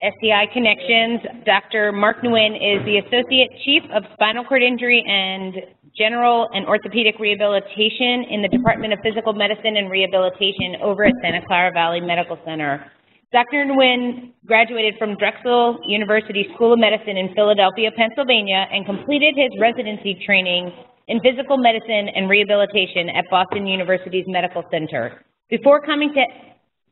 SCI Connections. Dr. Mark Nguyen is the Associate Chief of Spinal Cord Injury and General and Orthopedic Rehabilitation in the Department of Physical Medicine and Rehabilitation over at Santa Clara Valley Medical Center. Dr. Nguyen graduated from Drexel University School of Medicine in Philadelphia, Pennsylvania, and completed his residency training in physical medicine and rehabilitation at Boston University's Medical Center. Before coming to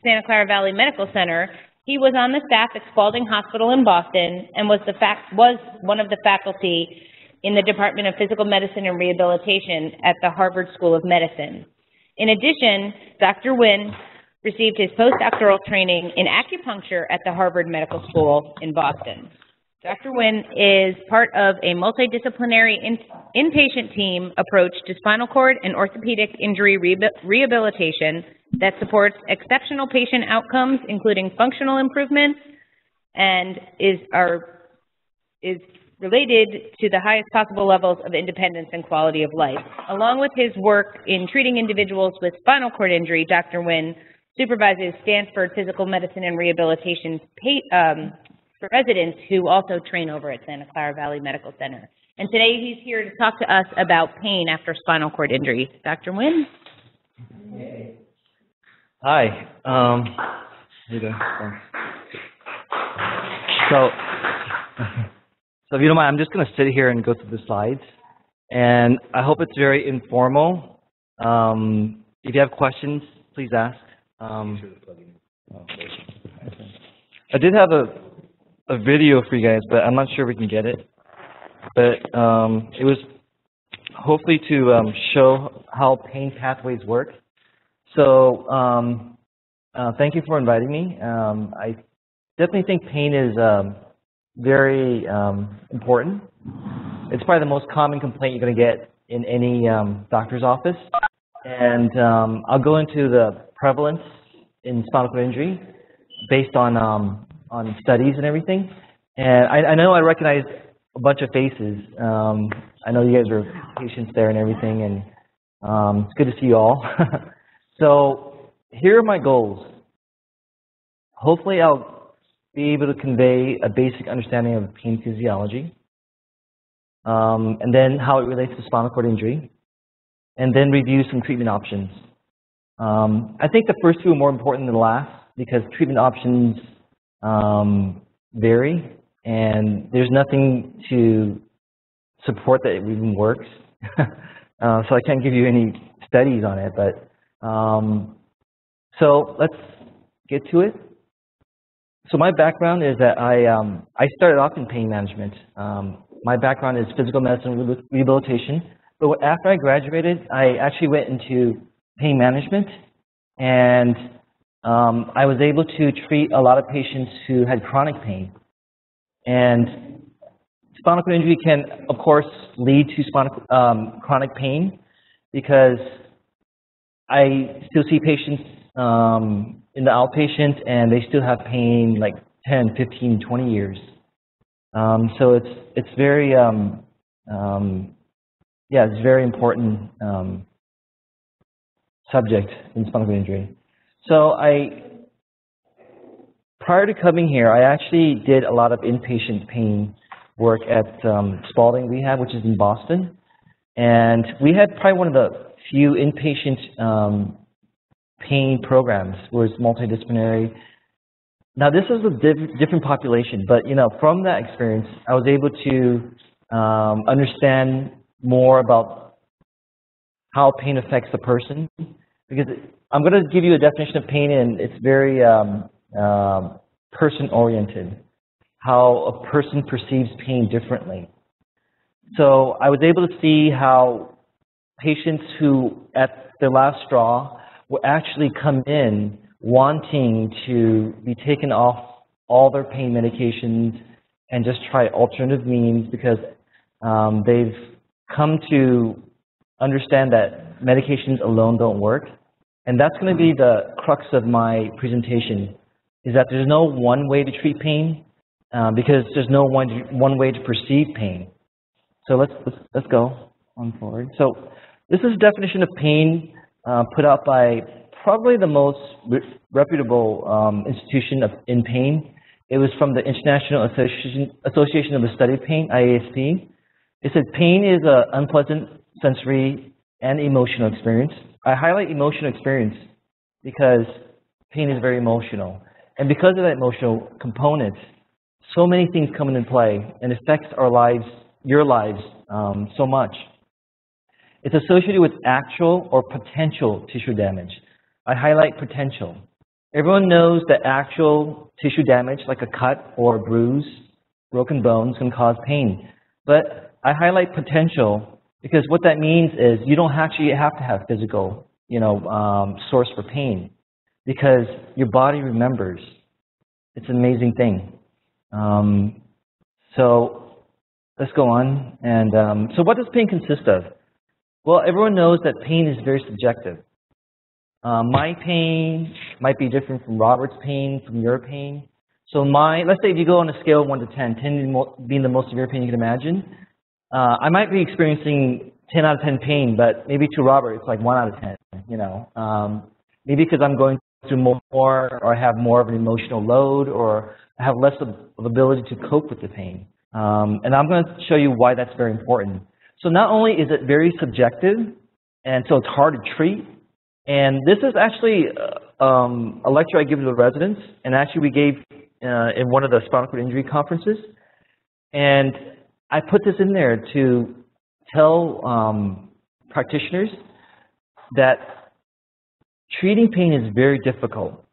Santa Clara Valley Medical Center, he was on the staff at Spaulding Hospital in Boston and was, was one of the faculty in the Department of Physical Medicine and Rehabilitation at the Harvard School of Medicine. In addition, Dr. Nguyen received his postdoctoral training in acupuncture at the Harvard Medical School in Boston. Dr. Nguyen is part of a multidisciplinary in, inpatient team approach to spinal cord and orthopedic injury rehabilitation that supports exceptional patient outcomes, including functional improvements, and is, is related to the highest possible levels of independence and quality of life. Along with his work in treating individuals with spinal cord injury, Dr. Nguyen supervises Stanford Physical Medicine and Rehabilitation um, for residents who also train over at Santa Clara Valley Medical Center. And today he's here to talk to us about pain after spinal cord injury. Dr. Nguyen? Hi. Um, how you doing? So, so if you don't mind, I'm just going to sit here and go through the slides. And I hope it's very informal. Um, if you have questions, please ask. Um, I did have a a video for you guys, but I'm not sure we can get it. But um, it was hopefully to um, show how pain pathways work. So um, uh, thank you for inviting me. Um, I definitely think pain is um, very um, important. It's probably the most common complaint you're going to get in any doctor's office. And I'll go into the prevalence in spinal cord injury based on on studies and everything. And I, I know I recognize a bunch of faces. Um, I know you guys are patients there and everything, and um, it's good to see you all. so here are my goals. Hopefully I'll be able to convey a basic understanding of pain physiology, um, and then how it relates to spinal cord injury, and then review some treatment options. Um, I think the first two are more important than the last because treatment options um, vary, and there's nothing to support that it even works. uh, so I can't give you any studies on it, but um, so let's get to it. So my background is that I um, I started off in pain management. Um, my background is physical medicine rehabilitation, but after I graduated, I actually went into pain management and um, I was able to treat a lot of patients who had chronic pain. And spinal cord injury can, of course, lead to spinal, um, chronic pain because I still see patients um, in the outpatient and they still have pain like 10, 15, 20 years. Um, so it's it's very um, um, yeah, it's very important subject in spinal cord injury. So I, prior to coming here, I actually did a lot of inpatient pain work at um, Spaulding Rehab, which is in Boston. And we had probably one of the few inpatient um, pain programs was multidisciplinary. Now this is a diff different population, but you know, from that experience, I was able to um, understand more about how pain affects the person because I'm going to give you a definition of pain, and it's very um, um, person-oriented, how a person perceives pain differently. So I was able to see how patients who, at their last straw, will actually come in wanting to be taken off all their pain medications and just try alternative means because um, they've come to understand that medications alone don't work and that's going to be the crux of my presentation, is that there's no one way to treat pain uh, because there's no one, one way to perceive pain. So let's, let's, let's go on forward. So this is a definition of pain uh, put out by probably the most re reputable um, institution of, in pain. It was from the International Association, Association of the Study of Pain, IASP. It said pain is an unpleasant sensory and emotional experience. I highlight emotional experience because pain is very emotional. And because of that emotional component, so many things come into play and affects our lives, your lives, um, so much. It's associated with actual or potential tissue damage. I highlight potential. Everyone knows that actual tissue damage, like a cut or a bruise, broken bones, can cause pain. But I highlight potential because what that means is you don't actually have to have physical, you know, um, source for pain because your body remembers. It's an amazing thing. Um, so let's go on. And um, so what does pain consist of? Well, everyone knows that pain is very subjective. Uh, my pain might be different from Robert's pain, from your pain. So my, let's say if you go on a scale of 1 to 10, 10 being the most severe pain you can imagine, uh, I might be experiencing 10 out of 10 pain, but maybe to Robert it's like 1 out of 10, you know. Um, maybe because I'm going through more or I have more of an emotional load or I have less of, ability to cope with the pain. Um, and I'm going to show you why that's very important. So not only is it very subjective, and so it's hard to treat, and this is actually uh, um, a lecture I give to the residents, and actually we gave uh, in one of the spinal cord injury conferences. And I put this in there to tell um, practitioners that treating pain is very difficult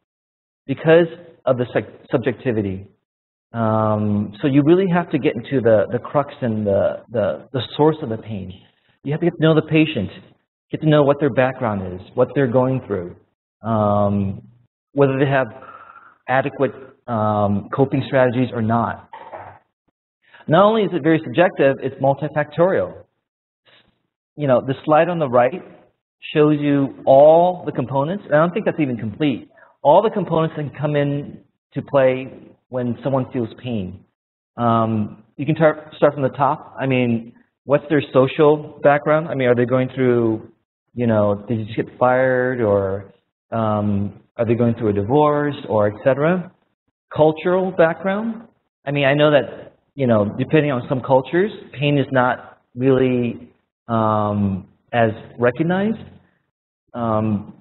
because of the subjectivity. Um, so you really have to get into the, the crux and the, the, the source of the pain. You have to get to know the patient, get to know what their background is, what they're going through, um, whether they have adequate um, coping strategies or not. Not only is it very subjective, it's multifactorial. You know, the slide on the right shows you all the components. I don't think that's even complete. All the components that can come in to play when someone feels pain. Um, you can start, start from the top. I mean, what's their social background? I mean, are they going through, you know, did you just get fired or um, are they going through a divorce or et cetera? Cultural background. I mean, I know that, you know, depending on some cultures, pain is not really um, as recognized. Um,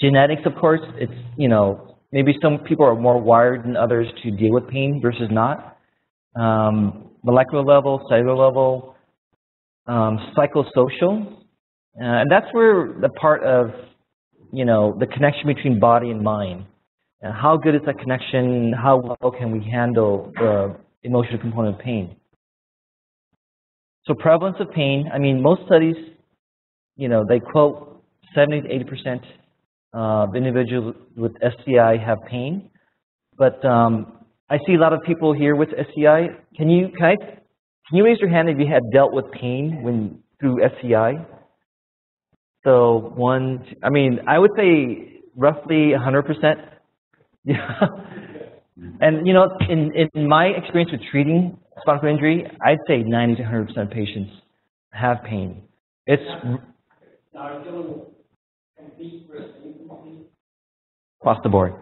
genetics, of course, it's, you know, maybe some people are more wired than others to deal with pain versus not. Um, molecular level, cellular level, um, psychosocial. Uh, and that's where the part of, you know, the connection between body and mind. And how good is that connection? How well can we handle the emotional component of pain? So prevalence of pain, I mean, most studies, you know, they quote 70 to 80 percent of individuals with SCI have pain. But um, I see a lot of people here with SCI. Can you can, I, can you raise your hand if you have dealt with pain when through SCI? So one, I mean, I would say roughly 100%. Yeah. And you know, in in my experience with treating spinal cord injury, I'd say 90 to 100% of patients have pain. It's across the board.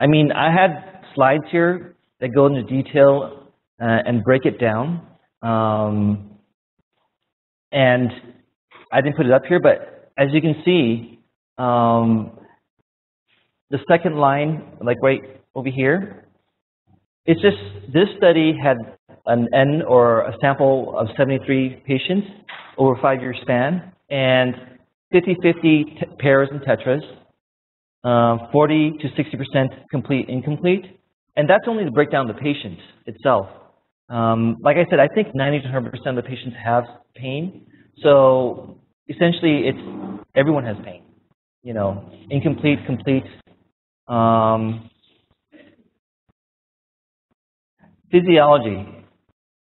I mean, I had slides here that go into detail uh, and break it down. Um, and I didn't put it up here, but as you can see, um, the second line, like right over here, it's just this study had an N or a sample of 73 patients over a five-year span, and 50-50 paras and tetras, uh, 40 to 60% complete incomplete. And that's only to break down the patient itself. Um, like I said, I think 90 to 100% of the patients have pain. So essentially, it's everyone has pain. You know, incomplete, complete. Um, physiology.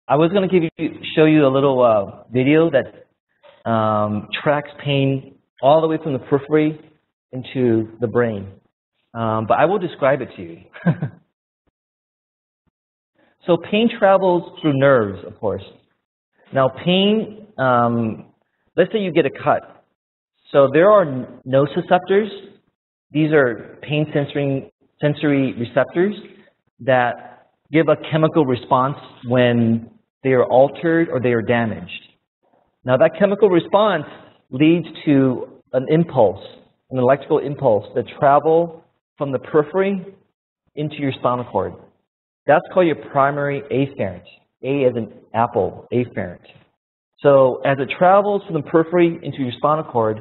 I was going to give you, show you a little uh, video that um, tracks pain all the way from the periphery into the brain. Um, but I will describe it to you. so pain travels through nerves, of course. Now pain, um, let's say you get a cut. So there are nociceptors. These are pain sensory, sensory receptors. that give a chemical response when they are altered or they are damaged. Now that chemical response leads to an impulse, an electrical impulse that travel from the periphery into your spinal cord. That's called your primary afferent. A as an apple, afferent. So as it travels from the periphery into your spinal cord,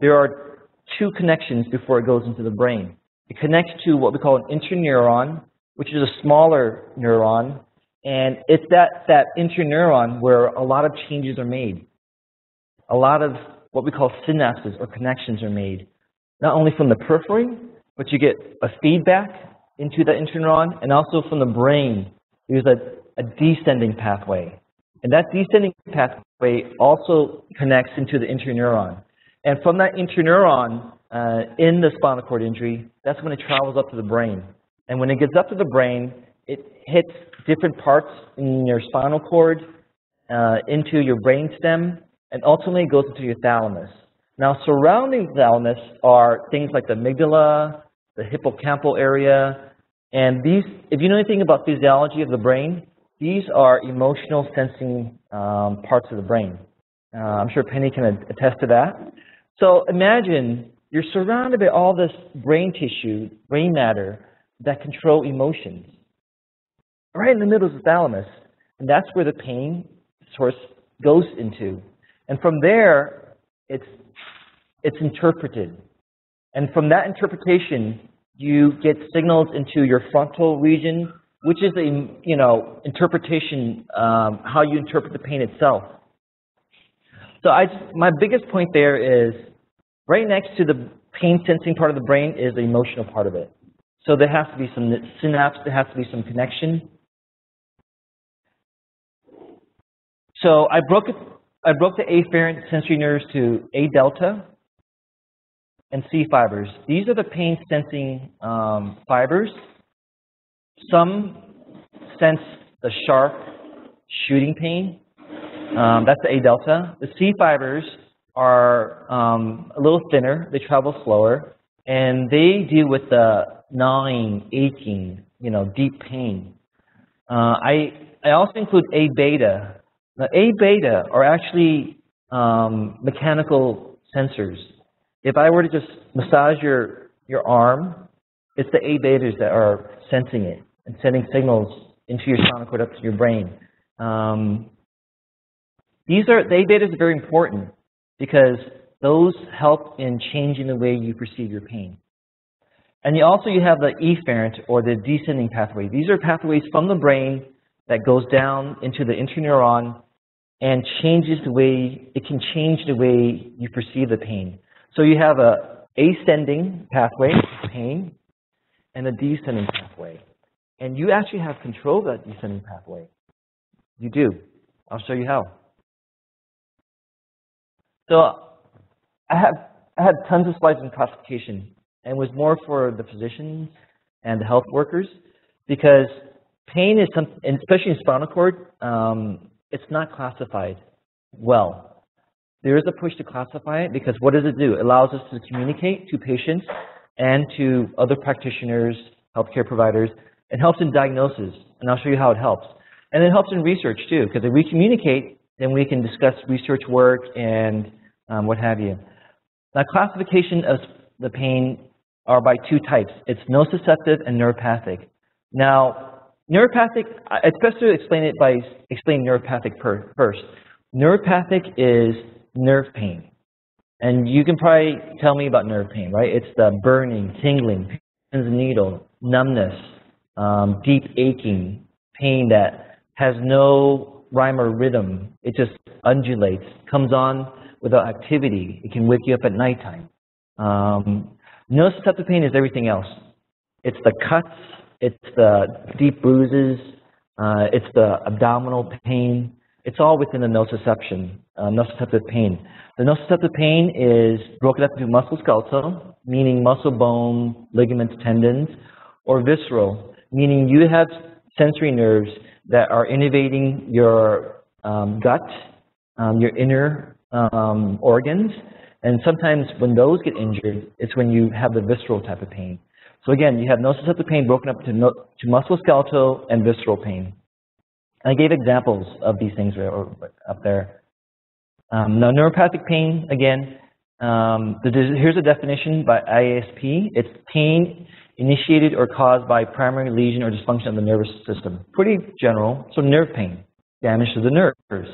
there are two connections before it goes into the brain. It connects to what we call an interneuron, which is a smaller neuron, and it's that, that interneuron where a lot of changes are made. A lot of what we call synapses or connections are made, not only from the periphery, but you get a feedback into the interneuron, and also from the brain, there's a, a descending pathway. And that descending pathway also connects into the interneuron. And from that interneuron uh, in the spinal cord injury, that's when it travels up to the brain. And when it gets up to the brain, it hits different parts in your spinal cord, uh, into your brain stem, and ultimately goes into your thalamus. Now, surrounding the thalamus are things like the amygdala, the hippocampal area, and these, if you know anything about physiology of the brain, these are emotional sensing um, parts of the brain. Uh, I'm sure Penny can attest to that. So imagine you're surrounded by all this brain tissue, brain matter, that control emotions. Right in the middle is the thalamus. And that's where the pain source goes into. And from there, it's, it's interpreted. And from that interpretation, you get signals into your frontal region, which is a, you know, interpretation, um, how you interpret the pain itself. So I, my biggest point there is right next to the pain sensing part of the brain is the emotional part of it. So there has to be some synapse, there has to be some connection. So I broke it, I broke the afferent sensory nerves to A delta and C fibers. These are the pain sensing um, fibers. Some sense the sharp shooting pain. Um, that's the A delta. The C fibers are um, a little thinner. They travel slower, and they deal with the gnawing, aching, you know, deep pain. Uh, I I also include A beta. Now, A beta are actually um, mechanical sensors. If I were to just massage your your arm, it's the A betas that are sensing it and sending signals into your spinal cord up to your brain. Um, these are the A betas are very important because those help in changing the way you perceive your pain. And you also you have the efferent or the descending pathway. These are pathways from the brain that goes down into the interneuron and changes the way, it can change the way you perceive the pain. So you have a ascending pathway, pain, and a descending pathway. And you actually have control of that descending pathway. You do. I'll show you how. So I have I had tons of slides in classification and was more for the physicians and the health workers because pain is something, especially in spinal cord, um, it's not classified well. There is a push to classify it because what does it do? It allows us to communicate to patients and to other practitioners, healthcare providers. It helps in diagnosis, and I'll show you how it helps. And it helps in research too, because if we communicate, then we can discuss research work and um, what have you. Now, classification of the pain are by two types. It's nociceptive and neuropathic. Now, neuropathic, it's best to explain it by explaining neuropathic per, first. Neuropathic is nerve pain. And you can probably tell me about nerve pain, right? It's the burning, tingling, pins and needle, numbness, um, deep aching, pain that has no rhyme or rhythm. It just undulates, comes on without activity. It can wake you up at nighttime. Um, nociceptive pain is everything else. It's the cuts, it's the deep bruises, uh, it's the abdominal pain. It's all within the nociception, uh, nociceptive pain. The nociceptive pain is broken up into musculoskeletal, meaning muscle, bone, ligaments, tendons, or visceral, meaning you have sensory nerves that are innervating your um, gut, um, your inner um, organs, and sometimes when those get injured, it's when you have the visceral type of pain. So again, you have nociceptive pain broken up to, no, to musculoskeletal and visceral pain. I gave examples of these things up there. Um, now, neuropathic pain, again, um, the, here's a definition by IASP. It's pain initiated or caused by primary lesion or dysfunction of the nervous system. Pretty general. So nerve pain, damage to the nerves.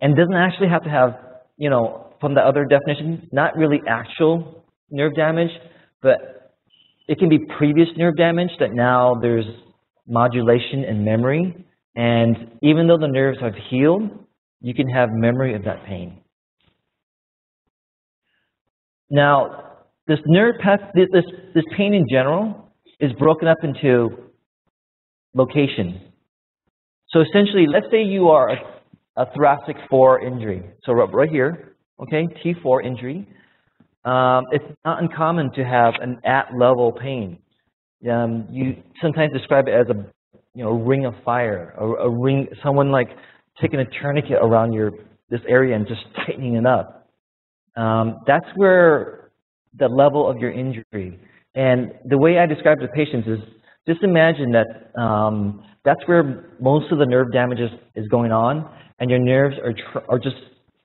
And doesn't actually have to have, you know, from the other definition, not really actual nerve damage, but it can be previous nerve damage that now there's modulation and memory. And even though the nerves have healed, you can have memory of that pain. Now, this nerve path, this, this pain in general is broken up into location. So essentially, let's say you are a, thoracic 4 injury. So right here, okay, T4 injury. Um, it's not uncommon to have an at-level pain. Um, you sometimes describe it as a you know ring of fire, a, a ring, someone like taking a tourniquet around your this area and just tightening it up. Um, that's where the level of your injury. And the way I describe to patients is just imagine that um, that's where most of the nerve damage is, is going on, and your nerves are, are just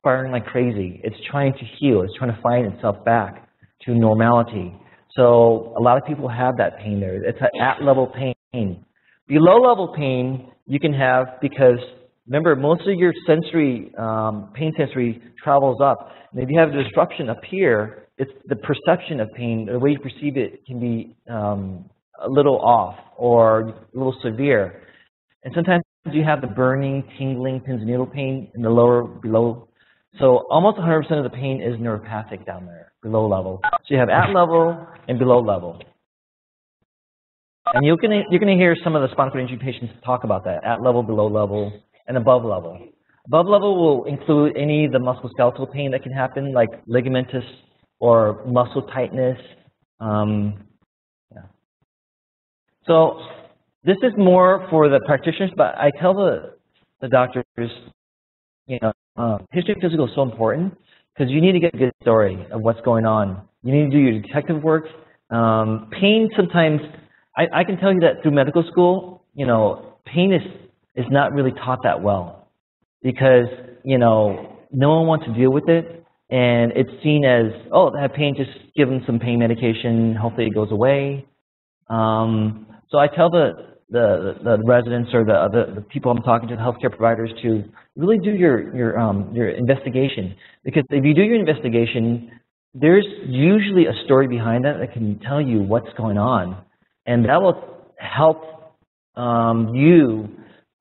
firing like crazy. It's trying to heal. It's trying to find itself back to normality. So a lot of people have that pain there. It's an at-level pain. Below level pain you can have because Remember, most of your sensory, um, pain sensory travels up. And if you have a disruption up here, it's the perception of pain, the way you perceive it can be um, a little off or a little severe. And sometimes you have the burning, tingling, pins and needle pain in the lower, below. So almost 100% of the pain is neuropathic down there, below level. So you have at level and below level. And you're going you're gonna hear some of the spinal cord injury patients talk about that, at level, below level, and above level. Above level will include any of the musculoskeletal pain that can happen, like ligamentous or muscle tightness. Um, yeah. So this is more for the practitioners, but I tell the, the doctors, you know, uh, history of physical is so important because you need to get a good story of what's going on. You need to do your detective work. Um, pain sometimes, I, I can tell you that through medical school, you know, pain is is not really taught that well because, you know, no one wants to deal with it and it's seen as, oh, have pain, just give them some pain medication, hopefully it goes away. Um, so I tell the, the, the residents or the, the, the people I'm talking to, the healthcare providers, to really do your, your, um, your investigation. Because if you do your investigation, there's usually a story behind that that can tell you what's going on. And that will help um, you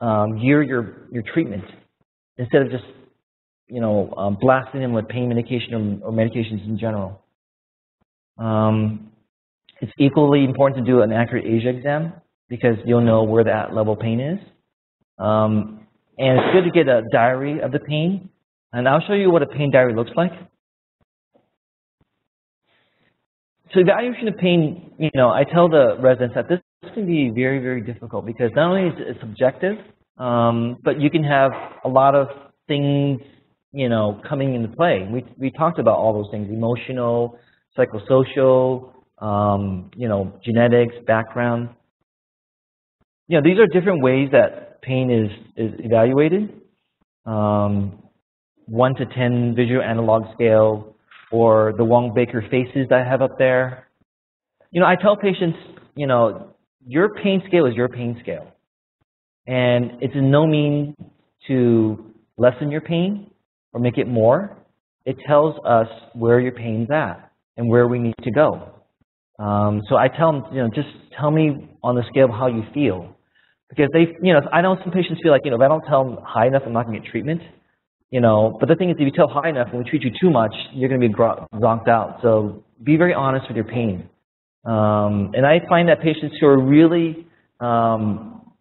um, gear your, your treatment instead of just, you know, um, blasting them with pain medication or, or medications in general. Um, it's equally important to do an accurate ASIA exam because you'll know where that level of pain is. Um, and it's good to get a diary of the pain. And I'll show you what a pain diary looks like. So evaluation of pain, you know, I tell the residents that this can be very, very difficult because not only is it subjective, um, but you can have a lot of things, you know, coming into play. We, we talked about all those things, emotional, psychosocial, um, you know, genetics, background. You know, these are different ways that pain is, is evaluated. Um, 1 to 10 visual analog scale, or the Wong-Baker faces that I have up there. You know, I tell patients, you know, your pain scale is your pain scale. And it's in no mean to lessen your pain or make it more. It tells us where your pain's at and where we need to go. Um, so I tell them, you know, just tell me on the scale of how you feel. Because they, you know, I know some patients feel like, you know, if I don't tell them high enough, I'm not going to get treatment. You know, but the thing is, if you tell high enough and we treat you too much, you're going to be zonked out. So be very honest with your pain. Um, and I find that patients who are really um,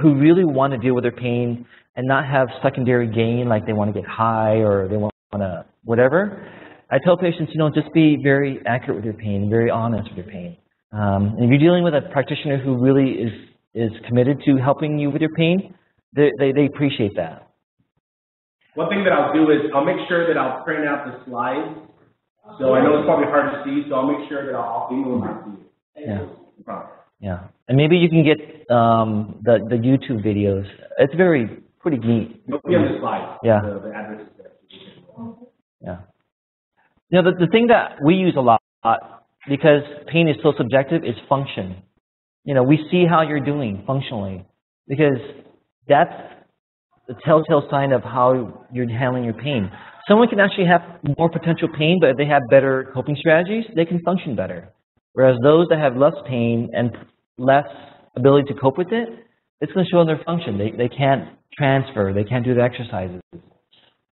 who really want to deal with their pain and not have secondary gain, like they want to get high or they want to whatever. I tell patients, you know, just be very accurate with your pain, very honest with your pain. Um, and if you're dealing with a practitioner who really is is committed to helping you with your pain, they, they, they appreciate that. One thing that I'll do is I'll make sure that I'll print out the slides. So I know it's probably hard to see, so I'll make sure that I'll email them to you. Yeah. No. Yeah. And maybe you can get um, the the YouTube videos. It's very pretty neat. It'll be on the slide. Yeah. The, the address. Yeah. You know, the, the thing that we use a lot, because pain is so subjective, is function. You know, we see how you're doing functionally, because that's the telltale sign of how you're handling your pain. Someone can actually have more potential pain, but if they have better coping strategies, they can function better. Whereas those that have less pain and less ability to cope with it, it's going to show in their function. They, they can't transfer, they can't do the exercises.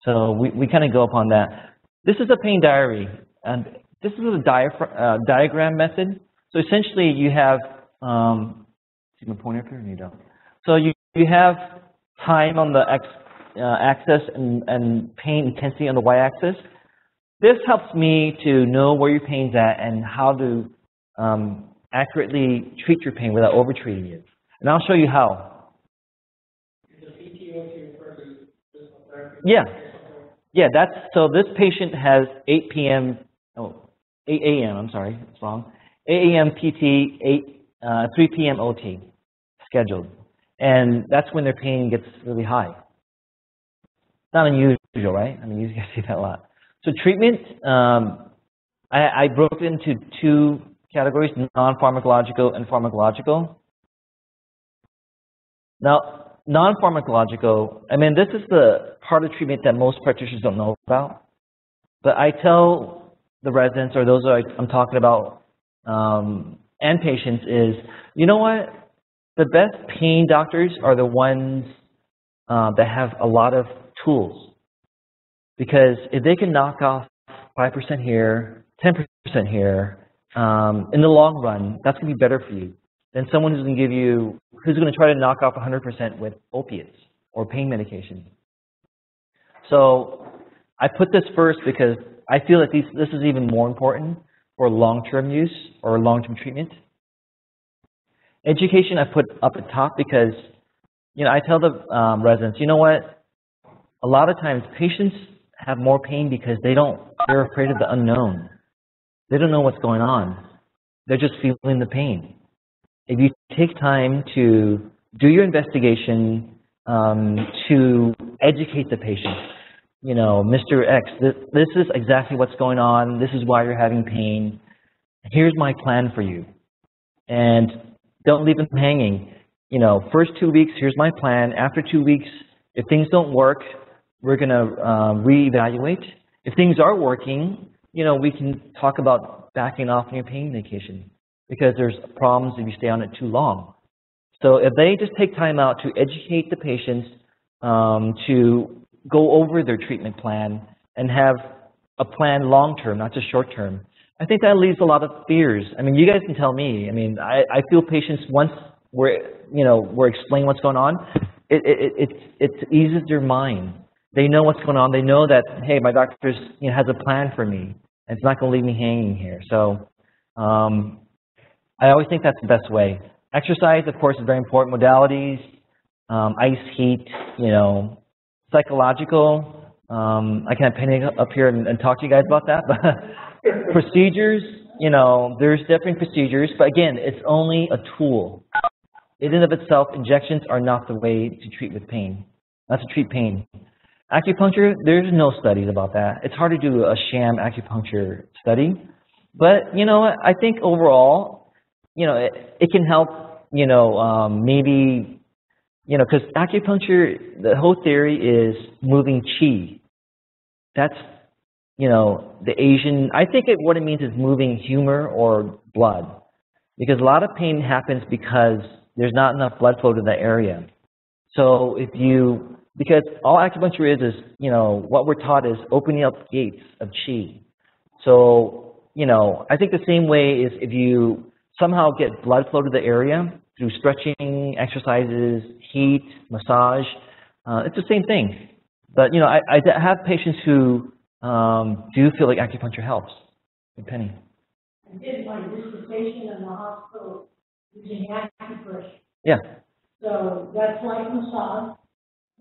So we, we kind of go upon that. This is a pain diary, and this is a uh, diagram method. So essentially, you have, um, see my pointer up here? No, you don't. So you, you have time on the x uh, axis and, and pain intensity on the y-axis. This helps me to know where your pain's at and how to um, accurately treat your pain without over-treating you. And I'll show you how. Yeah. Yeah, that's, so this patient has 8 p.m., oh, 8 a.m., I'm sorry, it's wrong. 8 a.m. PT, 8, uh, 3 p.m. OT scheduled. And that's when their pain gets really high. Not unusual, right? I mean, you guys see that a lot. So treatment, um, I, I broke it into two categories, non-pharmacological and pharmacological. Now, non-pharmacological, I mean, this is the part of treatment that most practitioners don't know about. But I tell the residents or those I, I'm talking about um, and patients is, you know what? The best pain doctors are the ones uh, that have a lot of tools. Because if they can knock off 5% here, 10% here, um, in the long run, that's going to be better for you than someone who's going to give you, who's going to try to knock off 100% with opiates or pain medication. So I put this first because I feel that these, this is even more important for long-term use or long-term treatment. Education I put up at top because, you know, I tell the um, residents, you know what? A lot of times patients have more pain because they don't, they're afraid of the unknown. They don't know what's going on. They're just feeling the pain. If you take time to do your investigation, um, to educate the patient, you know, Mr. X, this, this is exactly what's going on. This is why you're having pain. Here's my plan for you. And don't leave them hanging. You know, first two weeks, here's my plan. After two weeks, if things don't work, we're going to uh, reevaluate. If things are working, you know, we can talk about backing off on your pain medication because there's problems if you stay on it too long. So if they just take time out to educate the patients, um, to go over their treatment plan and have a plan long term, not just short term, I think that leaves a lot of fears. I mean, you guys can tell me. I mean, I, I feel patients once we're, you know, we're explaining what's going on, it, it, it, it, eases their mind. They know what's going on. They know that, hey, my doctor you know, has a plan for me. And it's not going to leave me hanging here. So um, I always think that's the best way. Exercise, of course, is very important. Modalities, um, ice, heat, you know, psychological. Um, I can't penny up here and, and talk to you guys about that, but procedures, you know, there's different procedures, but again, it's only a tool. In and of itself, injections are not the way to treat with pain, not to treat pain. Acupuncture, there's no studies about that. It's hard to do a sham acupuncture study, but you know, I think overall, you know, it, it can help. You know, um, maybe, you know, because acupuncture, the whole theory is moving chi. That's you know, the Asian, I think it, what it means is moving humor or blood. Because a lot of pain happens because there's not enough blood flow to that area. So if you, because all acupuncture is, is, you know, what we're taught is opening up gates of chi. So, you know, I think the same way is if you somehow get blood flow to the area through stretching, exercises, heat, massage, uh, it's the same thing. But, you know, I, I have patients who um, do feel like acupuncture helps? Penny. I did my dissertation in the hospital using acupressure. Yeah. So that's like massage,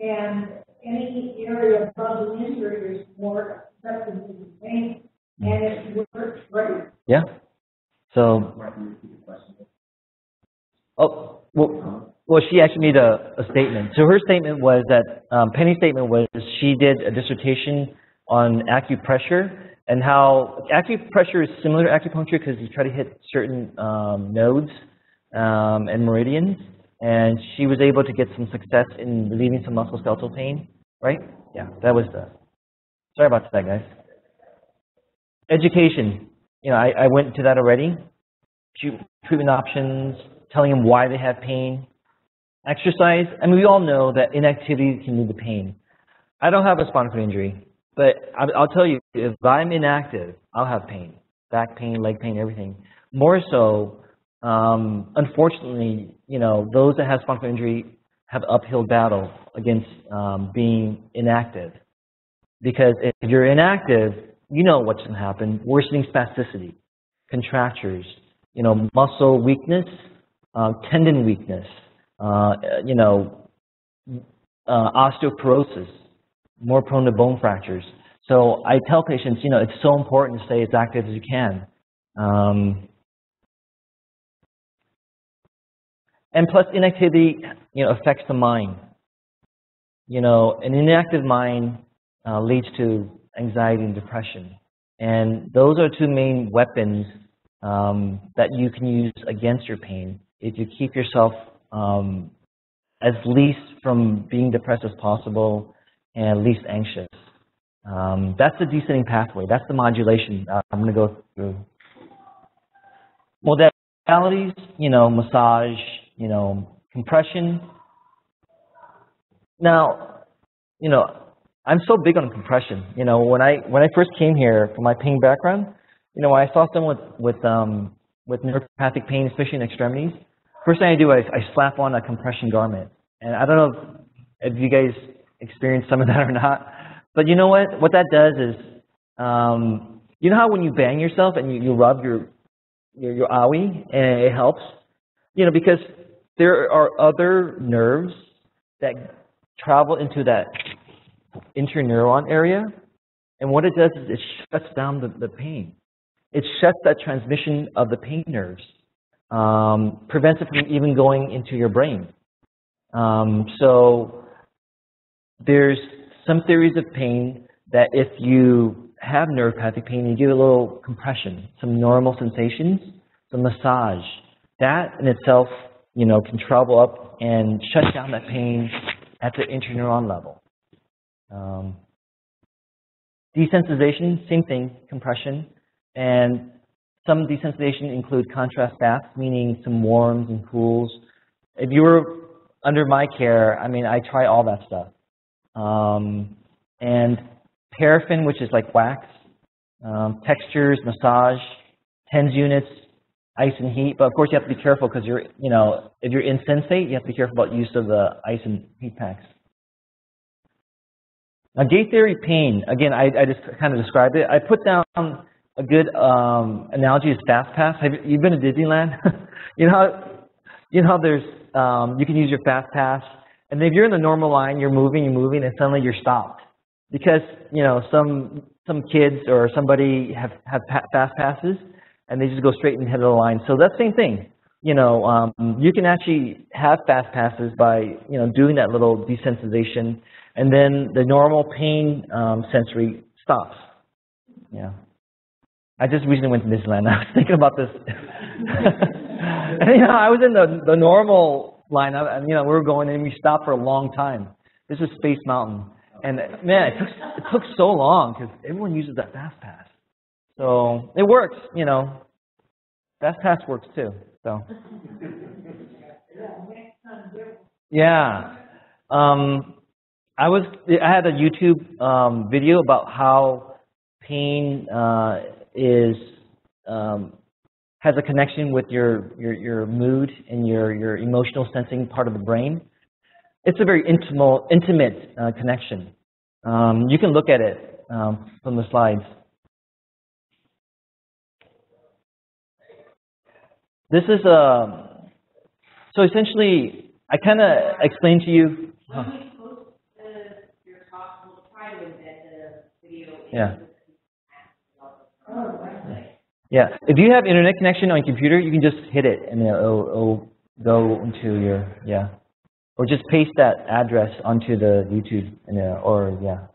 and any area of bodily injury is more effective than pain, and it works great. Yeah. So, oh, well, well, she actually made a, a statement. So her statement was that, um, Penny's statement was she did a dissertation on acupressure and how acupressure is similar to acupuncture because you try to hit certain um, nodes um, and meridians. And she was able to get some success in relieving some musculoskeletal pain, right? Yeah, that was the. Sorry about that, guys. Education. You know, I, I went to that already. Treatment options, telling them why they have pain. Exercise. I mean, we all know that inactivity can lead to pain. I don't have a spinal cord injury, but I, I'll tell you, if I'm inactive, I'll have pain. Back pain, leg pain, everything. More so, um, unfortunately, you know, those that have spinal cord injury have uphill battle against um, being inactive. Because if you're inactive, you know what's going to happen. Worsening spasticity, contractures, you know, muscle weakness, uh, tendon weakness, uh, you know, uh, osteoporosis, more prone to bone fractures. So I tell patients, you know, it's so important to stay as active as you can. Um, and plus, inactivity, you know, affects the mind. You know, an inactive mind uh, leads to anxiety and depression. And those are two main weapons um, that you can use against your pain if you keep yourself um, as least from being depressed as possible and least anxious. Um, that's the descending pathway. That's the modulation uh, I'm going to go through. Modalities, you know, massage, you know, compression. Now, you know, I'm so big on compression. You know, when I when I first came here from my pain background, you know, I saw someone with with um with neuropathic pain, especially in extremities, first thing I do is I slap on a compression garment. And I don't know if, if you guys experienced some of that or not, but you know what? What that does is, um, you know how when you bang yourself and you, you rub your your your owie and it helps, you know, because there are other nerves that travel into that interneuron area, and what it does is it shuts down the, the pain. It shuts that transmission of the pain nerves, um, prevents it from even going into your brain. Um, so there's some theories of pain that if you have neuropathic pain, you give a little compression, some normal sensations, some massage. That in itself, you know, can travel up and shut down that pain at the interneuron level. Um, desensitization, same thing, compression. And some desensitization include contrast baths, meaning some warms and cools. If you were under my care, I mean, I try all that stuff. Um, and paraffin, which is like wax, um, textures, massage, TENS units, ice and heat. But of course, you have to be careful because you're, you know, if you're insensate, you have to be careful about use of the ice and heat packs. Now, gate theory pain, again, I, I just kind of described it. I put down a good um, analogy is fast pass. Have you, been to Disneyland? you know how, you know how there's, um, you can use your fast pass, and if you're in the normal line, you're moving, you're moving, and suddenly you're stopped because you know some some kids or somebody have have fast passes, and they just go straight of the line. So that's the same thing. You know, um, you can actually have fast passes by you know doing that little desensitization and then the normal pain um, sensory stops. Yeah. I just recently went to Disneyland. I was thinking about this. and, you know, I was in the, the normal line, and, you know, we were going and we stopped for a long time. This is Space Mountain. And, man, it took, it took so long because everyone uses that Fast Pass. So it works, you know. Fast Pass works too. So. Yeah. Um, I was I had a YouTube um, video about how pain uh, is um, has a connection with your, your your mood and your your emotional sensing part of the brain. It's a very intimate intimate uh, connection. Um, you can look at it um, from the slides. This is a um, so essentially I kind of explained to you. Huh. Yeah. Yeah, if you have internet connection on your computer, you can just hit it and it'll, it'll go into your, yeah. Or just paste that address onto the YouTube, and, uh, or, yeah.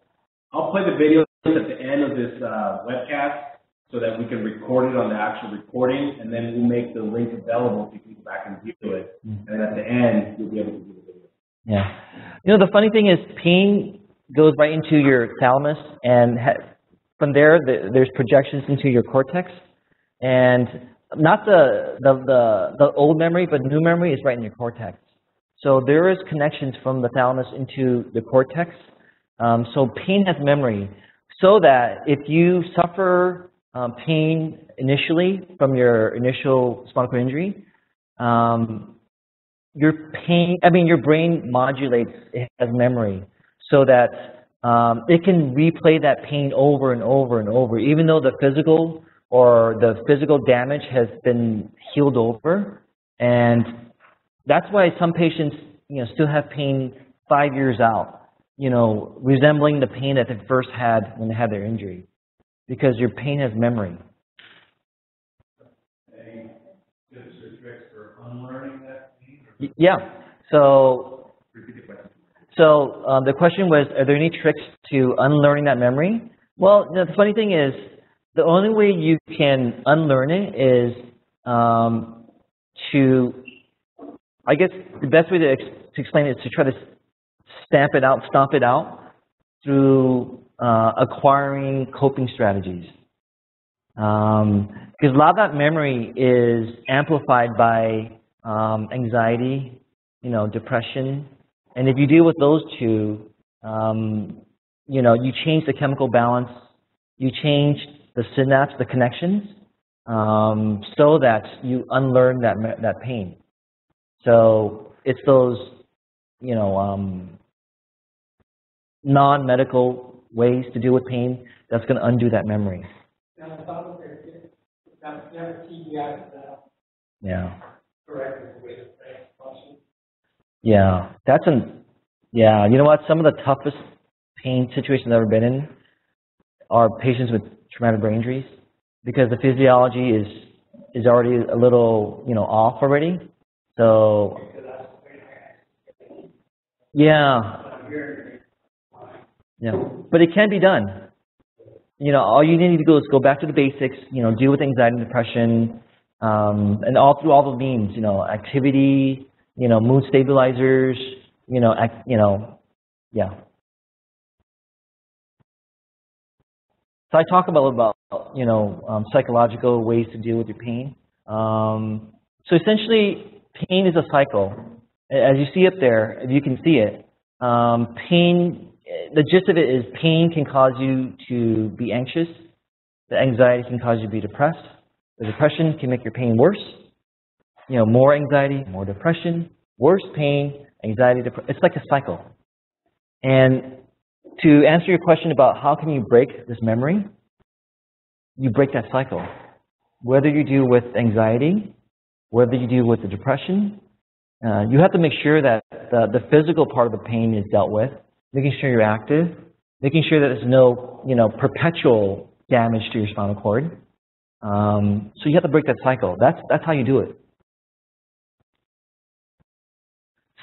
I'll play the video at the end of this, uh, webcast so that we can record it on the actual recording, and then we'll make the link available so you can go back and view it. Mm. And then at the end, you'll be able to view the video. Yeah. You know, the funny thing is pain goes right into your thalamus and from there, the, there's projections into your cortex. And not the, the, the, the old memory, but new memory is right in your cortex. So there is connections from the thalamus into the cortex. Um, so pain has memory. So that if you suffer um, pain initially from your initial spinal cord injury, um, your pain, I mean, your brain modulates, it has memory, so that um, it can replay that pain over and over and over, even though the physical or the physical damage has been healed over. And that's why some patients, you know, still have pain five years out, you know, resembling the pain that they first had when they had their injury, because your pain has memory. Yeah. So, so um, the question was, are there any tricks to unlearning that memory? Well, you know, the funny thing is, the only way you can unlearn it is um, to, I guess the best way to, ex to explain it is to try to stamp it out, stomp it out through uh, acquiring coping strategies. Um, because a lot of that memory is amplified by um, anxiety, you know, depression. And if you deal with those two, um, you know, you change the chemical balance, you change the synapse, the connections, um, so that you unlearn that, that pain. So it's those, you know, um, non-medical ways to deal with pain that's going to undo that memory. Now, the thought of it, that's never TBI, uh, Yeah. corrected with a function. Yeah, that's an, yeah, you know what? Some of the toughest pain situations I've ever been in are patients with traumatic brain injuries because the physiology is, is already a little, you know, off already. So, yeah. Yeah, but it can be done. You know, all you need to do is go back to the basics, you know, deal with anxiety and depression, um, and all through all the means, you know, activity, you know, mood stabilizers, you know, act, you know, yeah. So I talk about about you know um, psychological ways to deal with your pain. Um, so essentially, pain is a cycle. As you see up there, if you can see it, um, pain. The gist of it is pain can cause you to be anxious. The anxiety can cause you to be depressed. The depression can make your pain worse. You know, more anxiety, more depression, worse pain, anxiety, dep- it's like a cycle. And to answer your question about how can you break this memory, you break that cycle. Whether you deal with anxiety, whether you deal with the depression, uh, you have to make sure that the, the physical part of the pain is dealt with, making sure you're active, making sure that there's no, you know, perpetual damage to your spinal cord. Um, so you have to break that cycle. That's, that's how you do it.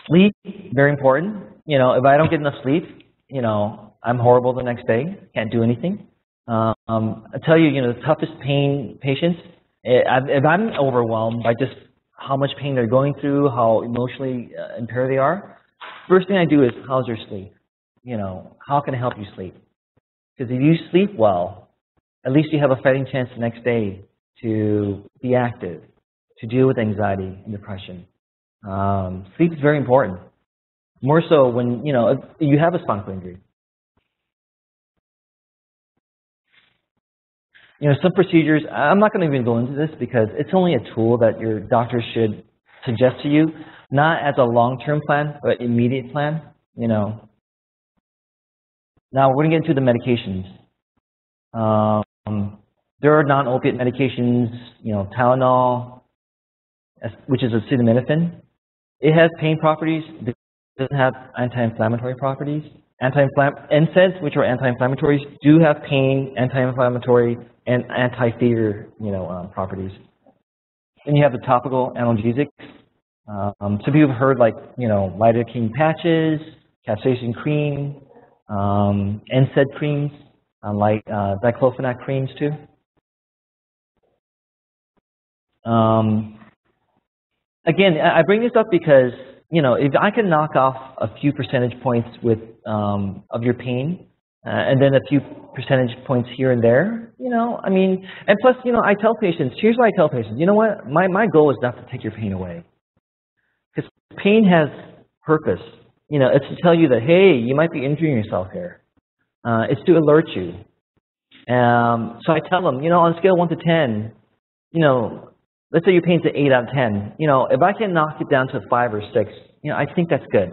Sleep, very important. You know, if I don't get enough sleep, you know, I'm horrible the next day, can't do anything. Um, I tell you, you know, the toughest pain patients, eh, if I'm overwhelmed by just how much pain they're going through, how emotionally uh, impaired they are, first thing I do is, how's your sleep? You know, how can I help you sleep? Because if you sleep well, at least you have a fighting chance the next day to be active, to deal with anxiety and depression. Um, sleep is very important. More so when, you know, you have a spinal injury. You know, some procedures, I'm not going to even go into this because it's only a tool that your doctor should suggest to you, not as a long-term plan, but immediate plan, you know. Now, we're going to get into the medications. Um, there are non-opiate medications, you know, Tylenol, which is acetaminophen. It has pain properties. It doesn't have anti-inflammatory properties. Anti-inflam NSAIDs, which are anti-inflammatories, do have pain, anti-inflammatory, and anti-fever, you know, um, properties. Then you have the topical analgesics. Um, some people have heard like, you know, lidocaine patches, capsaicin cream, um, NSAID creams, uh, like uh, diclofenac creams too. Um, again, I bring this up because you know if I can knock off a few percentage points with um, of your pain, uh, and then a few percentage points here and there, you know, I mean, and plus, you know, I tell patients, here's what I tell patients, you know what, my my goal is not to take your pain away, because pain has purpose. You know, it's to tell you that hey, you might be injuring yourself here. Uh, it's to alert you. Um, so I tell them, you know, on a scale of one to ten, you know, let's say your pain's an 8 out of 10. You know, if I can knock it down to a 5 or 6, you know, I think that's good.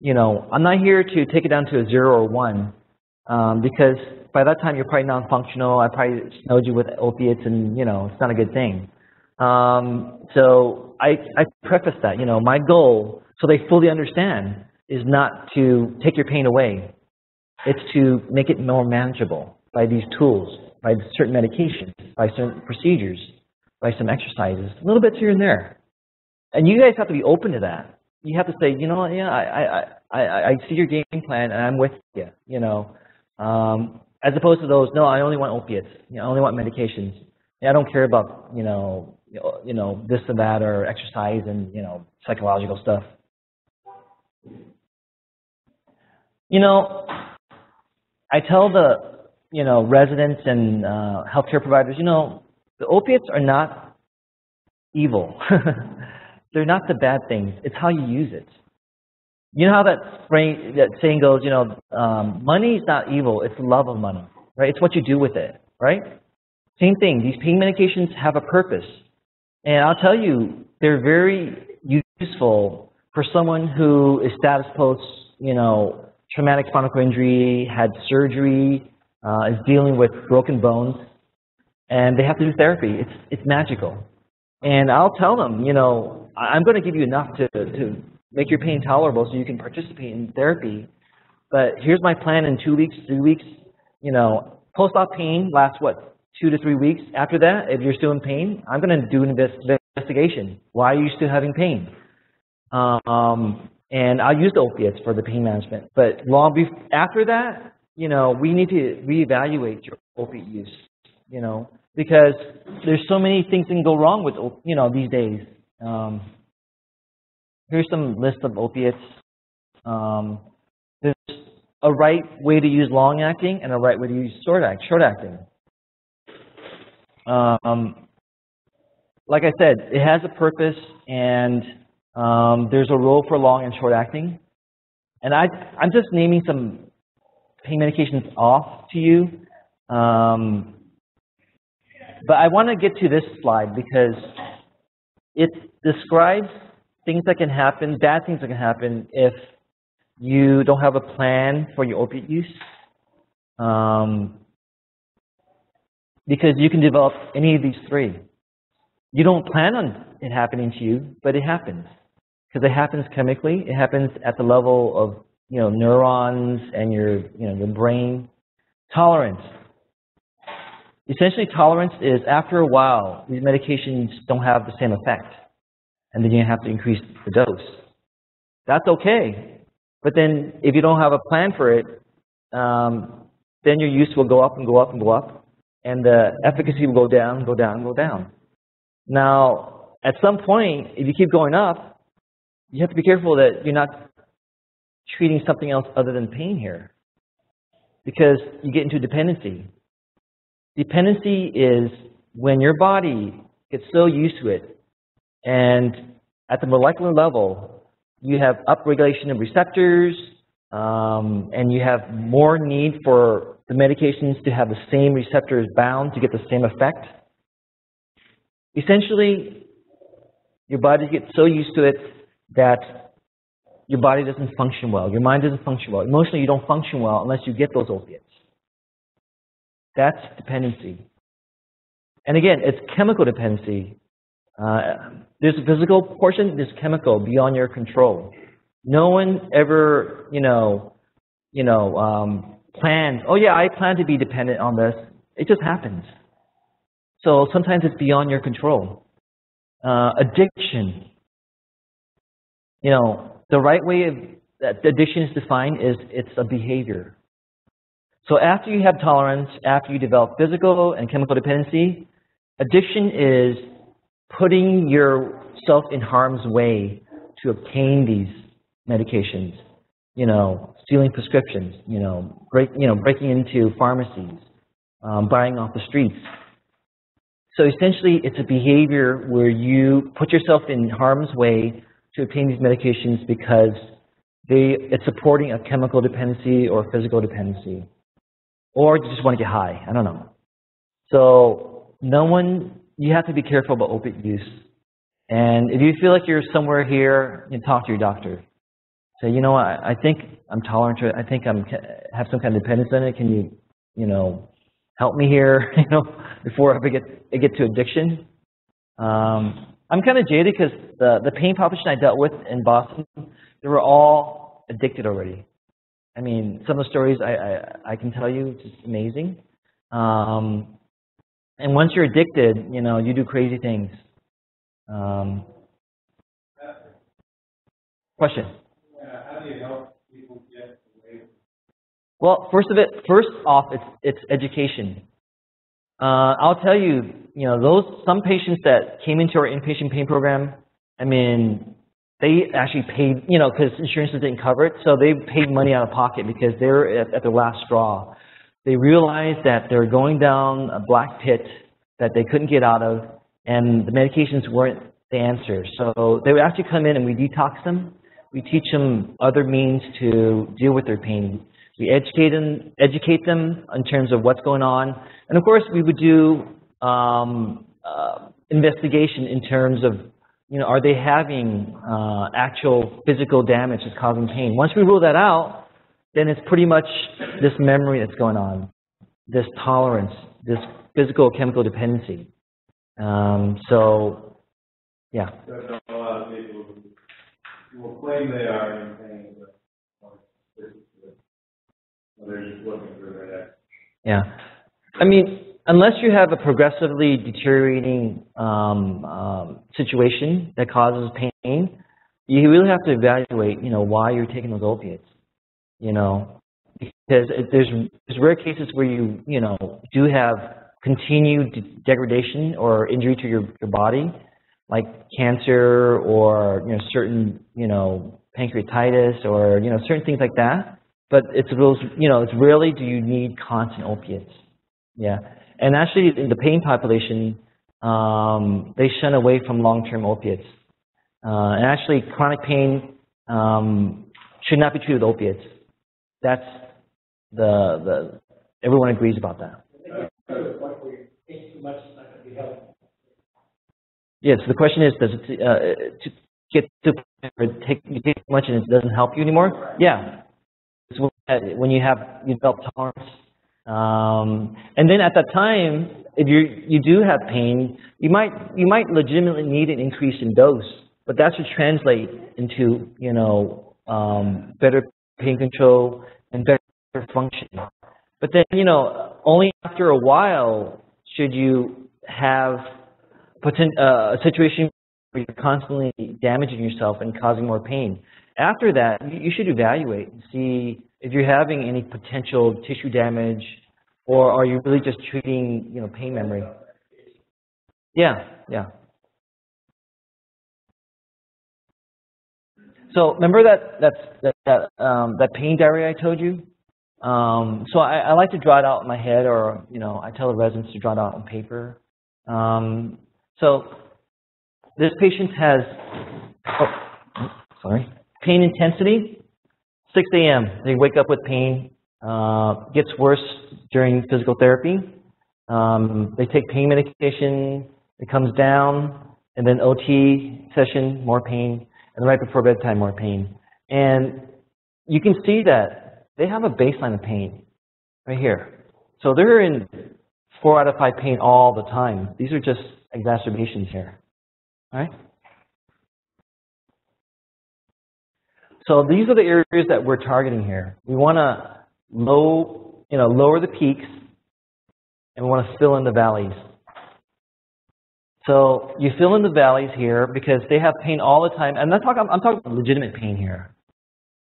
You know, I'm not here to take it down to a 0 or 1 um, because by that time you're probably non-functional. I probably snowed you with opiates and, you know, it's not a good thing. Um, so I, I preface that, you know, my goal, so they fully understand, is not to take your pain away. It's to make it more manageable by these tools, by certain medications, by certain procedures by some exercises, a little bit here and there. And you guys have to be open to that. You have to say, you know, yeah, I, I, I, I see your game plan and I'm with you, you know. Um, as opposed to those, no, I only want opiates. You know, I only want medications. Yeah, I don't care about, you know, you know, this and that or exercise and, you know, psychological stuff. You know, I tell the, you know, residents and uh, healthcare providers, you know, the opiates are not evil. They're not the bad things. It's how you use it. You know how that, that saying goes, you know, um, money is not evil. It's love of money, right? It's what you do with it, right? Same thing. These pain medications have a purpose. And I'll tell you, they're very useful for someone who is status post, you know, traumatic spinal cord injury, had surgery, uh, is dealing with broken bones and they have to do therapy. It's it's magical. And I'll tell them, you know, I'm going to give you enough to to make your pain tolerable so you can participate in therapy. But here's my plan in two weeks, three weeks. You know, post-op pain lasts what two to three weeks. After that, if you're still in pain, I'm going to do an investigation. Why are you still having pain? Um, and I'll use the opiates for the pain management. But long before, after that, you know, we need to reevaluate your opiate use you know, because there's so many things that can go wrong with, you know, these days. Um, here's some list of opiates. Um, there's a right way to use long acting and a right way to use short act, short acting. Um, like I said, it has a purpose and um, there's a role for long and short acting. And I, I'm just naming some pain medications off to you. Um, but I want to get to this slide because it describes things that can happen, bad things that can happen if you don't have a plan for your opiate use. Um, because you can develop any of these three. You don't plan on it happening to you, but it happens. Because it happens chemically, it happens at the level of you know neurons and your you know your brain. Tolerance. Essentially, tolerance is after a while, these medications don't have the same effect, and then you have to increase the dose. That's okay. But then if you don't have a plan for it, um, then your use will go up and go up and go up, and the efficacy will go down, go down, go down. Now, at some point, if you keep going up, you have to be careful that you're not treating something else other than pain here, because you get into dependency. Dependency is when your body gets so used to it, and at the molecular level, you have upregulation of receptors, um, and you have more need for the medications to have the same receptors bound to get the same effect. Essentially, your body gets so used to it that your body doesn't function well. Your mind doesn't function well. Emotionally, you don't function well unless you get those opiates. That's dependency. And again, it's chemical dependency. Uh, there's a physical portion, there's chemical beyond your control. No one ever, you know, you know, um, plans. Oh yeah, I plan to be dependent on this. It just happens. So sometimes it's beyond your control. Uh, addiction. You know, the right way of that addiction is defined is it's a behavior. So after you have tolerance, after you develop physical and chemical dependency, addiction is putting yourself in harm's way to obtain these medications. You know, stealing prescriptions, you know, break, you know, breaking into pharmacies, um, buying off the streets. So essentially, it's a behavior where you put yourself in harm's way to obtain these medications because they, it's supporting a chemical dependency or physical dependency. Or you just want to get high. I don't know. So no one, you have to be careful about opiate use. And if you feel like you're somewhere here, you talk to your doctor. Say, you know what, I, think I'm tolerant to it. I think I'm have some kind of dependence on it. Can you, you know, help me here, you know, before I get, I get to addiction? Um, I'm kind of jaded because the, the pain population I dealt with in Boston, they were all addicted already. I mean, some of the stories I, I, I can tell you, it's just amazing. Um, and once you're addicted, you know, you do crazy things. Um, question? Well, first of it, first off, it's it's education. Uh, I'll tell you, you know, those some patients that came into our inpatient pain program, I mean, they actually paid, you know, because insurance didn't cover it, so they paid money out of pocket because they were at, at the last straw. They realized that they're going down a black pit that they couldn't get out of, and the medications weren't the answer. So they would actually come in and we detox them. We teach them other means to deal with their pain. We educate them, educate them in terms of what's going on. And of course, we would do um, uh, investigation in terms of, you know, are they having uh, actual physical damage that's causing pain? Once we rule that out, then it's pretty much this memory that's going on, this tolerance, this physical chemical dependency. Um, so, yeah. A lot of people will claim they are in pain, but they're just looking for their next. Yeah. I mean, unless you have a progressively deteriorating um, um, situation that causes pain, you really have to evaluate, you know, why you're taking those opiates. You know, because there's there's rare cases where you you know do have continued de- degradation or injury to your, your body, like cancer or you know certain you know pancreatitis or you know certain things like that. But it's those you know it's rarely do you need constant opiates. Yeah, and actually in the pain population, um, they shun away from long-term opiates. Uh, and actually, chronic pain um, should not be treated with opiates. That's the the everyone agrees about that. Yes, the question is, does it uh, to get to take you take too much and it doesn't help you anymore? Yeah, it's when you have you develop tolerance, um, and then at that time, if you you do have pain, you might you might legitimately need an increase in dose, but that should translate into you know um, better pain control and better function. But then you know only after a while should you have potent, uh, a situation where you're constantly damaging yourself and causing more pain. After that, you should evaluate and see if you're having any potential tissue damage or are you really just treating, you know, pain memory? Yeah, yeah. So remember that that that um, that pain diary I told you. Um, so I, I like to draw it out in my head, or you know, I tell the residents to draw it out on paper. Um, so this patient has, oh, sorry, pain intensity, 6 a.m. They wake up with pain, uh, gets worse during physical therapy. Um, they take pain medication, it comes down, and then OT session, more pain, and right before bedtime, more pain. And you can see that they have a baseline of pain right here. So they're in four out of five pain all the time. These are just exacerbations here. All right? So these are the areas that we're targeting here. We want to low, you know, lower the peaks, and we want to fill in the valleys. So you fill in the valleys here because they have pain all the time. And I'm talking, I'm talking about legitimate pain here.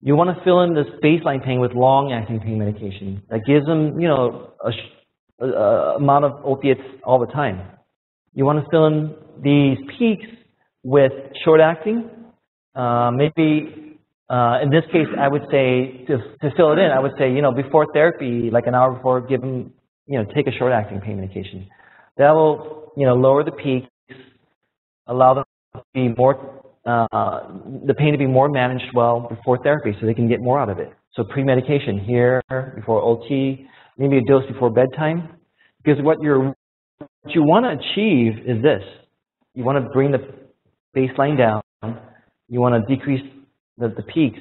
You want to fill in this baseline pain with long-acting pain medication that gives them, you know, a, a, amount of opiates all the time. You want to fill in these peaks with short-acting. Uh, maybe uh, in this case, I would say to, to fill it in, I would say, you know, before therapy, like an hour before, give them, you know, take a short-acting pain medication. That will, you know, lower the peaks, allow them to be more, uh, the pain to be more managed well before therapy so they can get more out of it. So pre-medication here, before OT, maybe a dose before bedtime. Because what you're, what you want to achieve is this. You want to bring the baseline down. You want to decrease the, the peaks.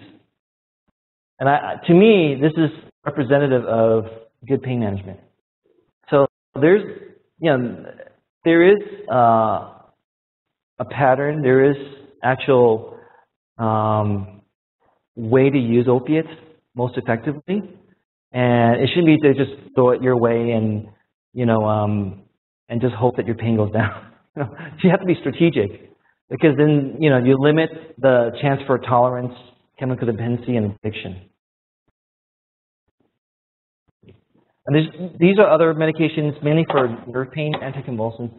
And I, to me, this is representative of good pain management. So there's, you know, there is uh, a pattern, there is actual um, way to use opiates most effectively. And it shouldn't be to just throw it your way and, you know, um, and just hope that your pain goes down. you have to be strategic because then, you know, you limit the chance for tolerance, chemical dependency, and addiction. And these are other medications, mainly for nerve pain, anticonvulsants.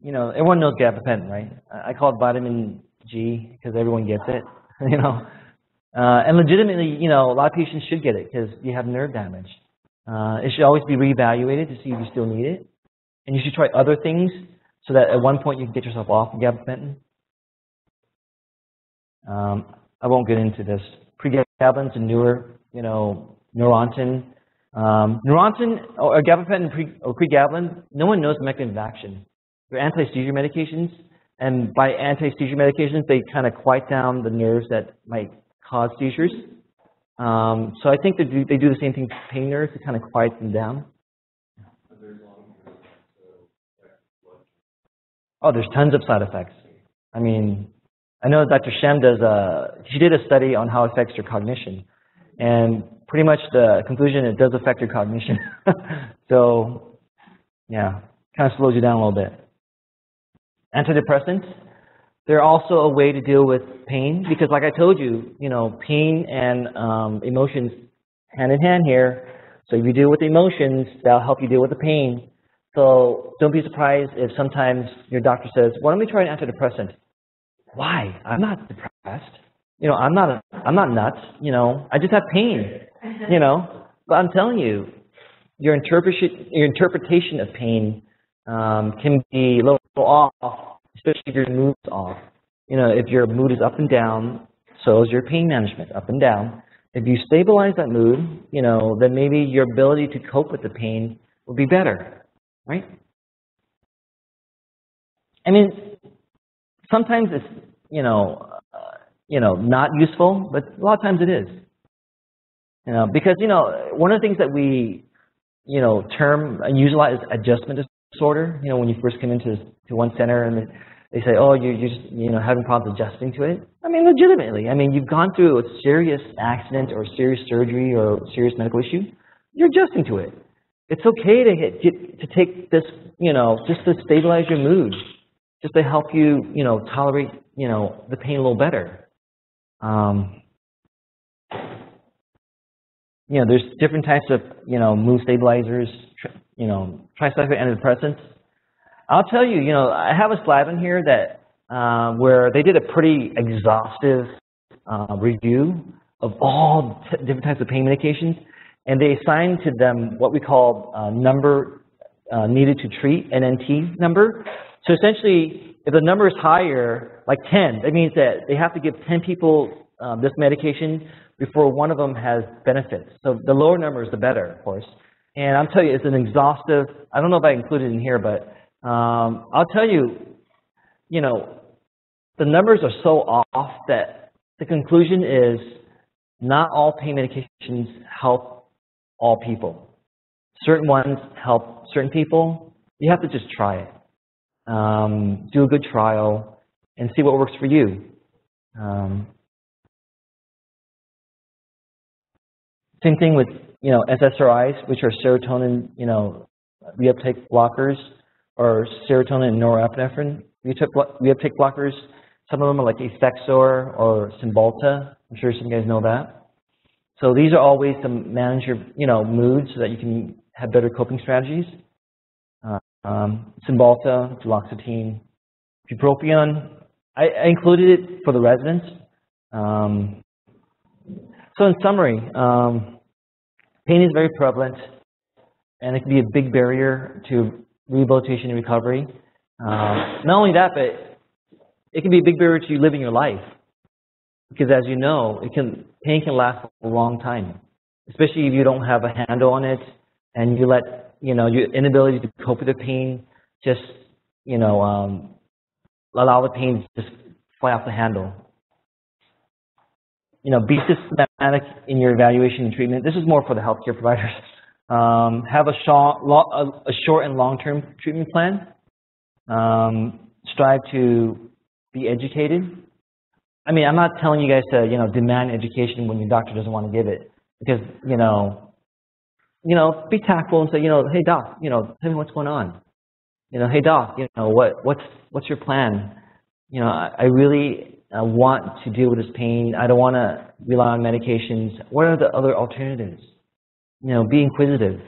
You know, everyone knows gabapentin, right? I call it vitamin G because everyone gets it, you know. Uh, and legitimately, you know, a lot of patients should get it because you have nerve damage. Uh, it should always be reevaluated to see if you still need it. And you should try other things so that at one point you can get yourself off gabapentin. Um, I won't get into this. Pregabalin's a newer, you know, Neurontin. Um, Neurontin or gabapentin pre, or pregabalin, no one knows the mechanism of action. They're anti-seizure medications, and by anti-seizure medications, they kind of quiet down the nerves that might cause seizures. Um, so I think they do, they do the same thing to pain nerves to kind of quiet them down. Oh, there's tons of side effects. I mean, I know Dr. Shem does a, she did a study on how it affects your cognition. And pretty much the conclusion, it does affect your cognition. so, yeah, kind of slows you down a little bit. Antidepressants, they're also a way to deal with pain because like I told you, you know, pain and um, emotions hand in hand here. So if you deal with the emotions, that'll help you deal with the pain. So don't be surprised if sometimes your doctor says, why don't we try an antidepressant? Why? I'm not depressed. You know, I'm not, a, I'm not nuts. You know, I just have pain. You know, but I'm telling you, your interpretation, your interpretation of pain um, can be a little off, especially if your mood's off. You know, if your mood is up and down, so is your pain management, up and down. If you stabilize that mood, you know, then maybe your ability to cope with the pain will be better, right? I mean, sometimes it's, you know, uh, you know, not useful, but a lot of times it is. You know, because, you know, one of the things that we, you know, term and use a lot is adjustment disorder. You know, when you first come into to one center and they say, oh, you're, you're just, you know, having problems adjusting to it. I mean, legitimately. I mean, you've gone through a serious accident or serious surgery or serious medical issue. You're adjusting to it. It's okay to hit, to take this, you know, just to stabilize your mood, just to help you, you know, tolerate, you know, the pain a little better. Um, you know, there's different types of, you know, mood stabilizers, you know, tricyclic antidepressants. I'll tell you, you know, I have a slide in here that uh, where they did a pretty exhaustive uh, review of all different types of pain medications, and they assigned to them what we call uh, number uh, needed to treat, NNT number. So essentially, if the number is higher, like 10, that means that they have to give 10 people um, this medication before one of them has benefits. So the lower number is the better, of course. And I'll tell you, it's an exhaustive, I don't know if I included it in here, but um, I'll tell you, you know, the numbers are so off that the conclusion is not all pain medications help all people. Certain ones help certain people. You have to just try it. Um, do a good trial and see what works for you. Um, Same thing with, you know, SSRIs, which are serotonin, you know, reuptake blockers, or serotonin and norepinephrine reuptake blo- reuptake blockers. Some of them are like Effexor or Cymbalta. I'm sure some guys know that. So these are all ways to manage your, you know, mood so that you can have better coping strategies. Um, Cymbalta, duloxetine, bupropion. I, I included it for the residents. Um, so in summary, um, pain is very prevalent, and it can be a big barrier to rehabilitation and recovery. Um, not only that, but it can be a big barrier to you living your life. Because as you know, it can pain can last a long time, especially if you don't have a handle on it and you let you know your inability to cope with the pain just you know um, allow the pain to just fly off the handle. You know, be systematic in your evaluation and treatment. This is more for the healthcare providers. Um, have a short, a, a short and long-term treatment plan. Um, strive to be educated. I mean, I'm not telling you guys to, you know, demand education when your doctor doesn't want to give it, because, you know, you know, be tactful and say, you know, hey doc, you know, tell me what's going on. You know, hey doc, you know, what, what's, what's your plan? You know, I, I really uh, want to deal with this pain. I don't want to rely on medications. What are the other alternatives? You know, be inquisitive.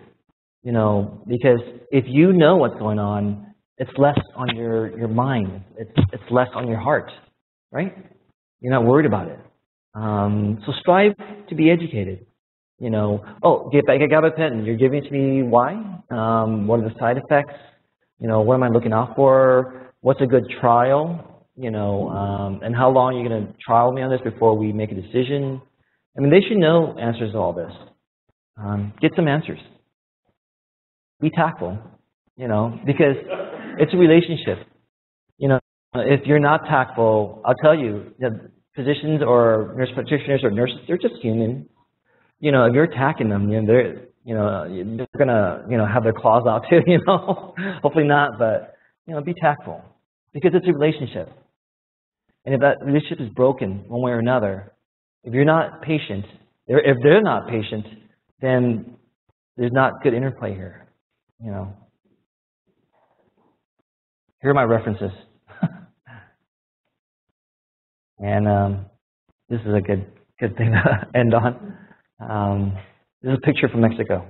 You know, because if you know what's going on, it's less on your, your mind. It's, it's less on your heart, right? You're not worried about it. Um, so strive to be educated. You know, oh, get back, a gabapentin, you're giving it to me, why? Um, what are the side effects? You know, what am I looking out for? What's a good trial? You know, um, and how long are you going to trial me on this before we make a decision? I mean, they should know answers to all this. Um, get some answers. Be tactful, you know, because it's a relationship. You know, if you're not tactful, I'll tell you, the physicians or nurse practitioners or nurses, they're just human. You know, if you're attacking them, you know, they're, you know, they're gonna, you know, have their claws out too. You know, hopefully not, but you know, be tactful because it's a relationship. And if that relationship is broken one way or another, if you're not patient, if they're not patient, then there's not good interplay here. You know. Here are my references. and um, this is a good good thing to end on. Um, this is a picture from Mexico.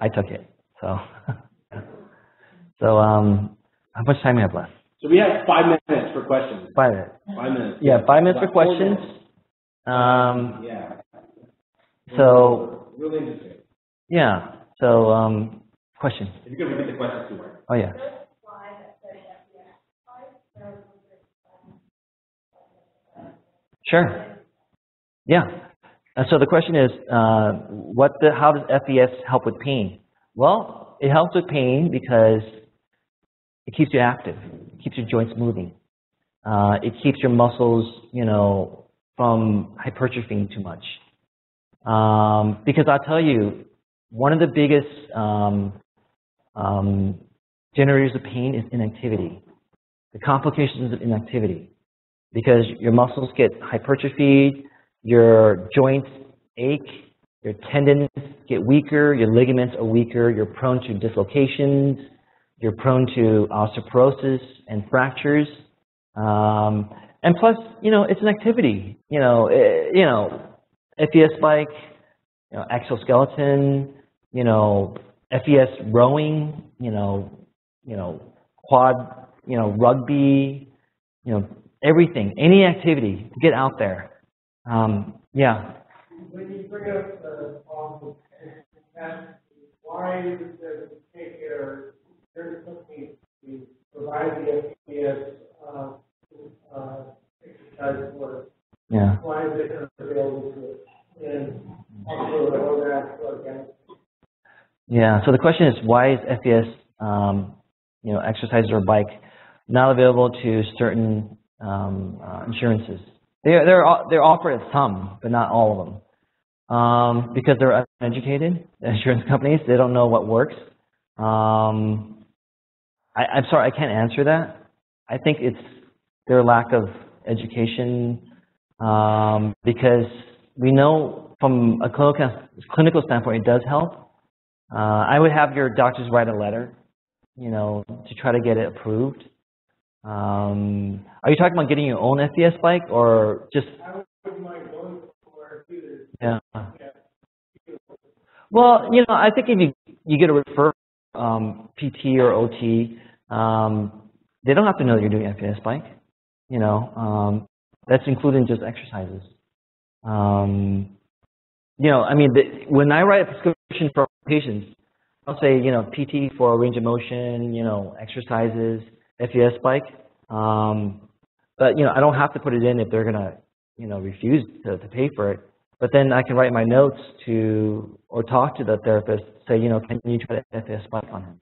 I took it. So, so um, how much time do we have left? So we have five minutes for questions. Five minutes. Five minutes. Yeah, five minutes for About questions. minutes. Um, Yeah. so, Really interesting. yeah. So, um, question. If you could repeat the question to her. Oh, yeah. Sure. Yeah. And so the question is, uh, what the, how does FES help with pain? Well, it helps with pain because it keeps you active, it keeps your joints moving. Uh, it keeps your muscles, you know, from hypertrophying too much. Um, because I'll tell you, one of the biggest um, um, generators of pain is inactivity. The complications of inactivity because your muscles get hypertrophied, your joints ache, your tendons get weaker, your ligaments are weaker, you're prone to dislocations, you're prone to osteoporosis and fractures. Um, and plus, you know, it's an activity. You know, eh, you know, FES bike, you know, exoskeleton, you know, FES rowing, you know, you know, quad, you know, rugby, you know, everything, any activity get out there. Um, yeah. When you bring up the why is it that we take care, there's something to provide the FES, uh, uh, exercise for, Yeah. why is it not available to us? And also, the other aspect, Yeah. So the question is, why is FES, um, you know, exercises or bike not available to certain um, uh, insurances? They're they're they're offered some, but not all of them, um, because they're uneducated. Insurance companies they don't know what works. Um, I, I'm sorry, I can't answer that. I think it's their lack of education um, because we know from a clinical, clinical standpoint, it does help. Uh, I would have your doctors write a letter, you know, to try to get it approved. Um, are you talking about getting your own FES bike or just, I wouldn't mind going somewhere either. yeah? Well, you know, I think if you, you get a refer, um, PT or OT, um, they don't have to know that you're doing FES bike. You know, um, that's including just exercises. Um, you know, I mean, the, when I write a prescription for patients, I'll say, you know, PT for range of motion, you know, exercises, FES bike. Um, but, you know, I don't have to put it in if they're going to, you know, refuse to, to pay for it. But then I can write my notes to, or talk to the therapist, say, you know, can you try the FES bike on him?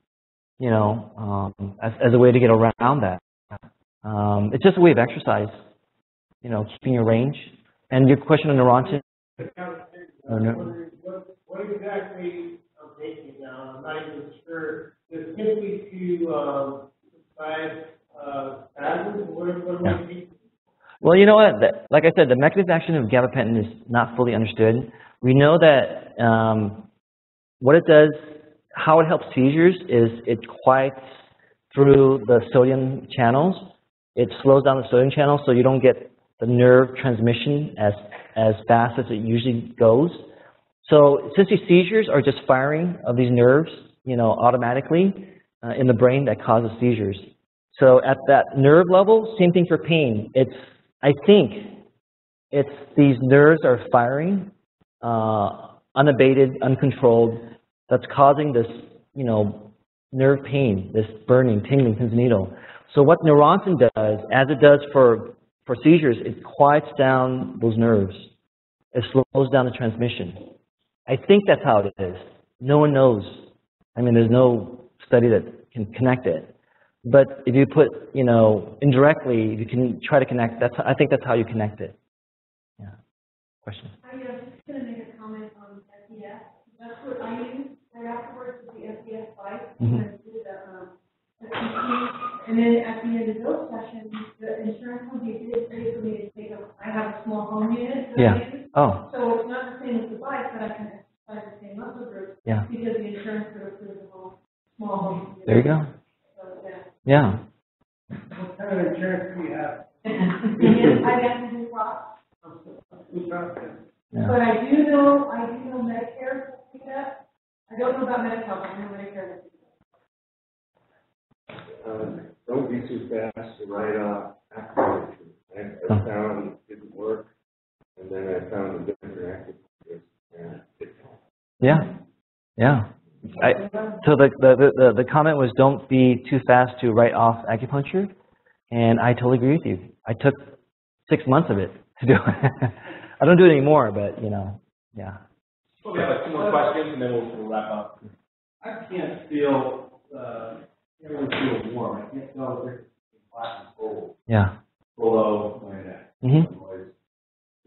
You know, um, as, as a way to get around that. Um, it's just a way of exercise, you know, keeping your range. And your question on Neurontin, Oh, no. What, what exactly I'm taking now, I'm not even sure, is simply to, um, taking? Well, you know what? Like I said, the mechanism of action of gabapentin is not fully understood. We know that um, what it does, how it helps seizures is it quiets through the sodium channels. It slows down the sodium channels so you don't get the nerve transmission as, as fast as it usually goes. So since these seizures are just firing of these nerves, you know, automatically uh, in the brain that causes seizures. So at that nerve level, same thing for pain. It's, I think, it's these nerves are firing, uh, unabated, uncontrolled, that's causing this, you know, nerve pain, this burning, tingling, pins and needle. So what Neurontin does, as it does for, for seizures, it quiets down those nerves. It slows down the transmission. I think that's how it is. No one knows. I mean, there's no study that can connect it. But if you put, you know, indirectly, you can try to connect. That's I think that's how you connect it. Yeah. Question. I was just gonna make a comment on SDS. That's what I use right afterwards with the SDS bike. Mhm. The, um. And then at the end of those sessions, the insurance company did pay for me to take a, I have a small home unit Yeah. Oh, So it's not the same as the bike, but I can exercise the same muscle group. yeah. because the insurance would approve the whole, small home. unit. There you go. Yeah. Yeah. What kind of insurance do you have? I got to do lots. Who's out there? Yeah. But I do know, I do know Medicare will pick it. I don't know about Medi-Cal, but I know Medicare will pick it. Uh, don't be too fast to write off acupuncture. I, I found it didn't work, and then I found a different acupuncturist, and it Yeah. Yeah. I, so the, the, the, the comment was don't be too fast to write off acupuncture. And I totally agree with you. I took six months of it to do it. I don't do it anymore, but you know, yeah. So we have like two more questions and then we'll, we'll wrap up. I can't feel, uh, everyone feel warm, I can't tell if it's hot and cold Yeah. below my neck. hmm Otherwise,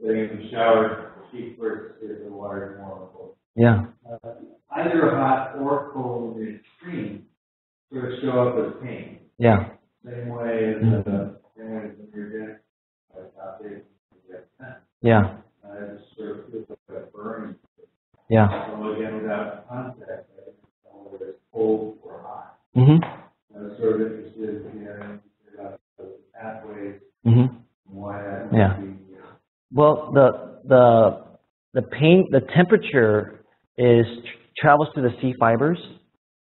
Getting in the shower, the sheet first, the water is warm cold. Yeah. Uh, Either hot or cold in the extreme, sort of show up as pain. Yeah. Same way as, uh, same way as when you're getting, uh, top eight, you. Yeah. Uh, it just sort of feels like a burning. Yeah. So again, without context, I don't know whether it's cold or hot. hmm I was sort of interested in hearing about the pathways hmm and why that Yeah. be. Well, the, the, the pain, the temperature is, travels through the C fibers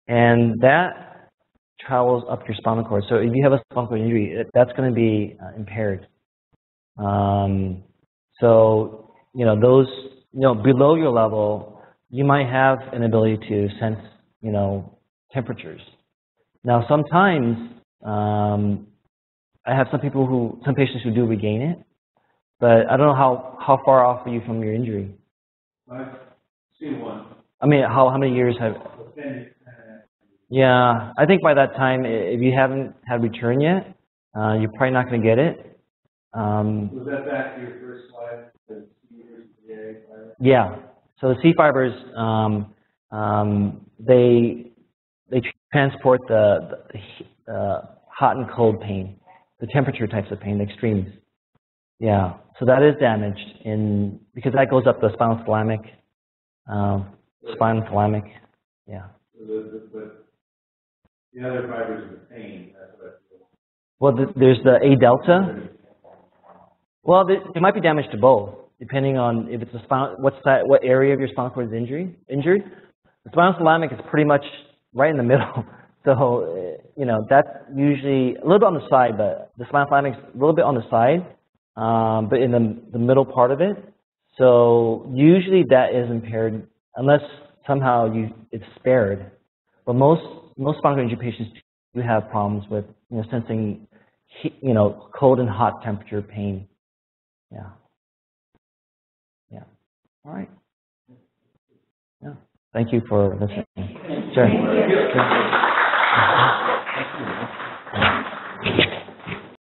and that travels up your spinal cord. So if you have a spinal cord injury, that's going to be uh, impaired. Um, so, you know, those, you know, below your level, you might have an ability to sense, you know, temperatures. Now, sometimes, um, I have some people who, some patients who do regain it, but I don't know how, how far off are you from your injury? I've seen one, I mean, how, how many years have, but then it's yeah, I think by that time, if you haven't had return yet, uh, you're probably not going to get it. Um, was that back to your first slide, the A, five? yeah, so the C fibers, um, um, they, they transport the, the uh, hot and cold pain, the temperature types of pain, the extremes. Yeah, so that is damaged in, because that goes up the spinal thalamic, um, spinal thalamic, yeah. The, the, the other fibers of the pain, that's what I feel. Well, th- there's the A delta. Well, there, there might be damage to both, depending on if it's a spinal, what's that, what area of your spinal cord is injury, injured. The spinal thalamic is pretty much right in the middle. So, uh, you know, that's usually a little bit on the side, but the spinal thalamic is a little bit on the side, um, but in the, the middle part of it. So usually that is impaired unless somehow you, it's spared. But most, most spinal injury patients do have problems with, you know, sensing, heat, you know, cold and hot temperature pain. Yeah. Yeah. All right. Yeah. Thank you for listening. Sure. Sure.